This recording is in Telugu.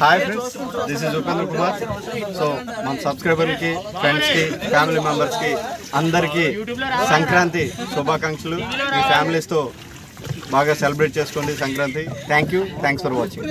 Hi friends this is Upendra Kumar so మన ఫ్రెండ్స్ ఫ్రెండ్స్కి ఫ్యామిలీ మెంబర్స్కి అందరికీ సంక్రాంతి శుభాకాంక్షలు. మీ ఫ్యామిలీస్తో బాగా సెలబ్రేట్ చేసుకోండి Sankranti. Thank you thanks for watching